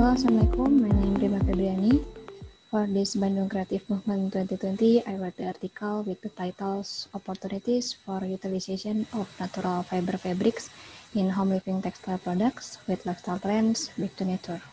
Halo, Assalamualaikum. My name is Rima Febriani. For this Bandung Creative Movement 2020, I wrote the article with the titles Opportunities for Utilization of Natural Fiber Fabrics in Home Living Textile Products with Lifestyle Trends Back to Nature.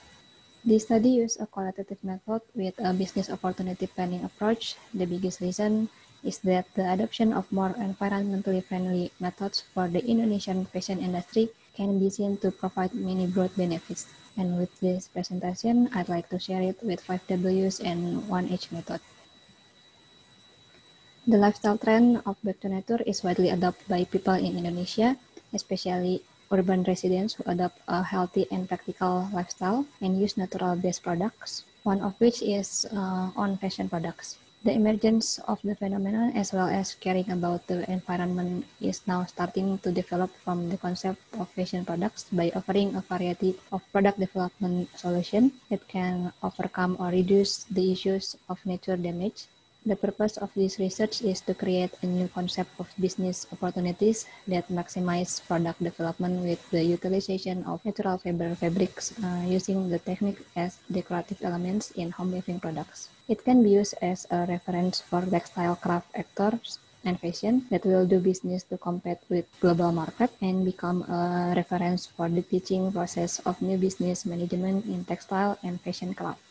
The study used a qualitative method with a business opportunity planning approach. The biggest reason is that the adoption of more environmentally friendly methods for the Indonesian fashion industry can be seen to provide many broad benefits. And with this presentation, I'd like to share it with 5Ws and 1H method. The lifestyle trend of back to nature is widely adopted by people in Indonesia, especially urban residents who adopt a healthy and practical lifestyle and use natural-based products, one of which is uh, on fashion products. The emergence of the phenomenon as well as caring about the environment is now starting to develop from the concept of fashion products by offering a variety of product development solutions that can overcome or reduce the issues of nature damage the purpose of this research is to create a new concept of business opportunities that maximize product development with the utilization of natural fiber fabrics uh, using the technique as decorative elements in home living products. It can be used as a reference for textile craft actors and fashion that will do business to compete with global market and become a reference for the teaching process of new business management in textile and fashion craft.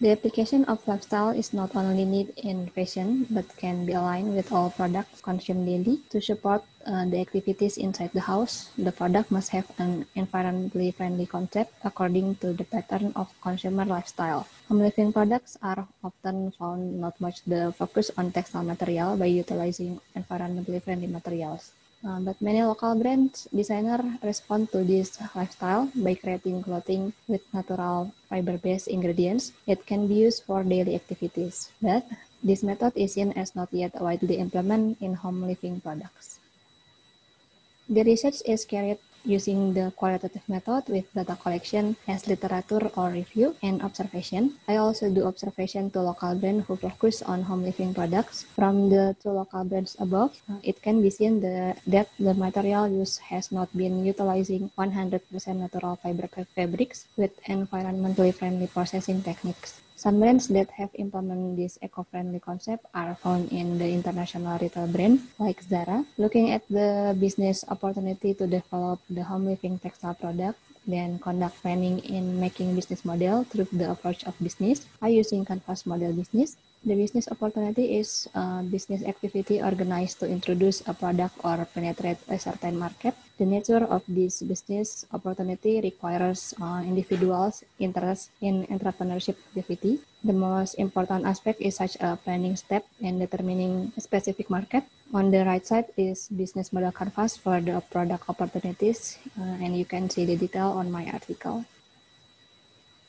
The application of lifestyle is not only needed in fashion, but can be aligned with all products consumed daily. To support uh, the activities inside the house, the product must have an environmentally friendly concept according to the pattern of consumer lifestyle. Home living products are often found not much the focus on textile material by utilizing environmentally friendly materials. Uh, but many local brands designer respond to this lifestyle by creating clothing with natural fiber-based ingredients that can be used for daily activities. But this method is seen as not yet widely implemented in home living products. The research is carried using the qualitative method with data collection as literature or review and observation. I also do observation to local brands who focus on home living products. From the two local brands above, uh, it can be seen the, that the material used has not been utilizing 100% natural fiber fabrics with environmentally friendly processing techniques. Some brands that have implemented this eco-friendly concept are found in the international retail brand like Zara. Looking at the business opportunity to develop the home living textile product, then conduct planning in making business model through the approach of business by using Canvas model business the business opportunity is a business activity organized to introduce a product or penetrate a certain market. The nature of this business opportunity requires uh, individuals' interest in entrepreneurship activity. The most important aspect is such a planning step in determining specific market. On the right side is business model canvas for the product opportunities, uh, and you can see the detail on my article.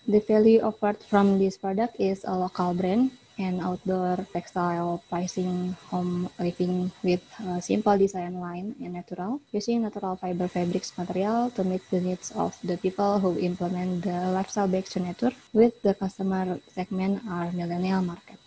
The value offered from this product is a local brand and outdoor textile pricing home living with a simple design line and natural using natural fiber fabrics material to meet the needs of the people who implement the lifestyle based nature with the customer segment are millennial market.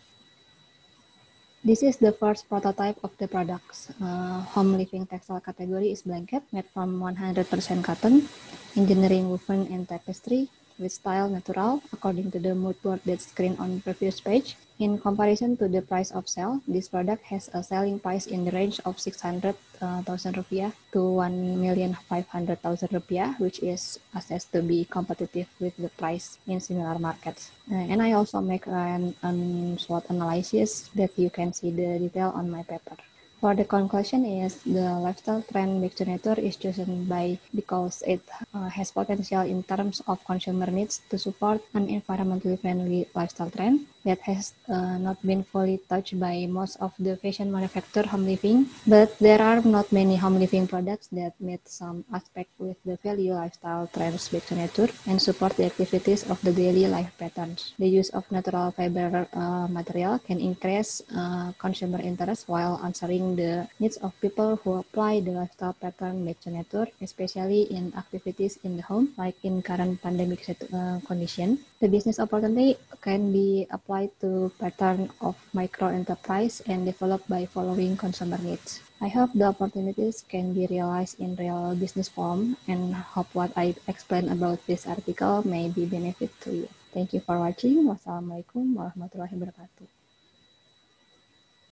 This is the first prototype of the products. Uh, home living textile category is blanket made from 100% cotton, engineering woven and tapestry, with style natural according to the mood board that's screen on previous page. In comparison to the price of sale, this product has a selling price in the range of 600,000 rupiah to 1,500,000 rupiah, which is assessed to be competitive with the price in similar markets. Uh, and I also make an, an SWOT analysis that you can see the detail on my paper. For the conclusion is the lifestyle trend nature is chosen by because it uh, has potential in terms of consumer needs to support an environmentally friendly lifestyle trend that has uh, not been fully touched by most of the fashion manufacturer home living, but there are not many home living products that meet some aspect with the value lifestyle trends back to nature and support the activities of the daily life patterns. The use of natural fiber uh, material can increase uh, consumer interest while answering the needs of people who apply the lifestyle pattern to nature, especially in activities in the home, like in current pandemic uh, condition. The business opportunity can be applied to pattern of micro enterprise and developed by following consumer needs. I hope the opportunities can be realized in real business form and hope what I explained about this article may be benefit to you. Thank you for watching. Wassalamualaikum warahmatullahi wabarakatuh.